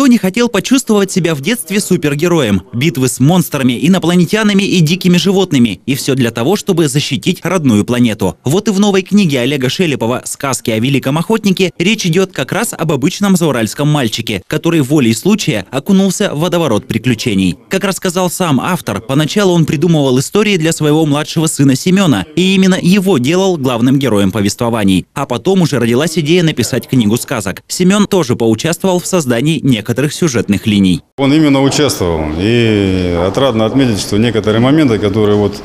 Кто не хотел почувствовать себя в детстве супергероем? Битвы с монстрами, инопланетянами и дикими животными. И все для того, чтобы защитить родную планету. Вот и в новой книге Олега Шелепова «Сказки о великом охотнике» речь идет как раз об обычном зауральском мальчике, который волей случая окунулся в водоворот приключений. Как рассказал сам автор, поначалу он придумывал истории для своего младшего сына Семена, и именно его делал главным героем повествований. А потом уже родилась идея написать книгу сказок. Семен тоже поучаствовал в создании некоторых сюжетных линий. Он именно участвовал. И отрадно отметить, что некоторые моменты, которые вот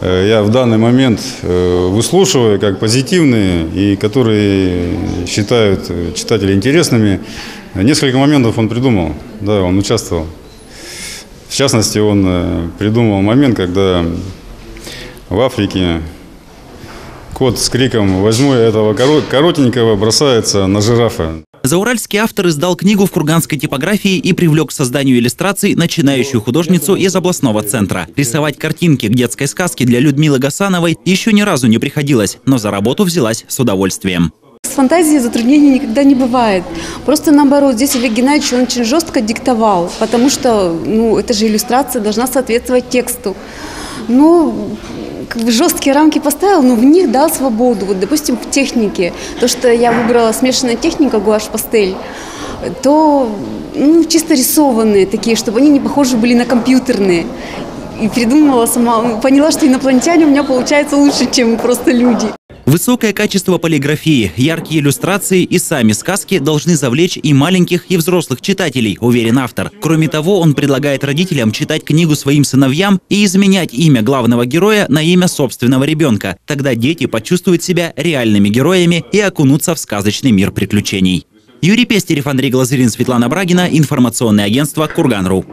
э, я в данный момент э, выслушиваю как позитивные и которые считают читатели интересными, несколько моментов он придумал. Да, он участвовал. В частности, он э, придумал момент, когда в Африке кот с криком «возьму я этого коротенького» бросается на жирафа. Зауральский автор издал книгу в курганской типографии и привлек к созданию иллюстраций начинающую художницу из областного центра. Рисовать картинки к детской сказке для Людмилы Гасановой еще ни разу не приходилось, но за работу взялась с удовольствием. С фантазией затруднений никогда не бывает. Просто наоборот, здесь Олег Геннадьевич он очень жестко диктовал, потому что ну, эта же иллюстрация должна соответствовать тексту. Ну, как бы жесткие рамки поставил, но в них дал свободу. Вот, допустим, в технике, то, что я выбрала смешанная техника гуашь-пастель, то ну, чисто рисованные такие, чтобы они не похожи были на компьютерные. И придумала сама, поняла, что инопланетяне у меня получаются лучше, чем просто люди. Высокое качество полиграфии, яркие иллюстрации и сами сказки должны завлечь и маленьких, и взрослых читателей, уверен автор. Кроме того, он предлагает родителям читать книгу своим сыновьям и изменять имя главного героя на имя собственного ребенка. Тогда дети почувствуют себя реальными героями и окунутся в сказочный мир приключений. Юрий Пестерев, Андрей Глазырин, Светлана Брагина, информационное агентство «Курган.ру».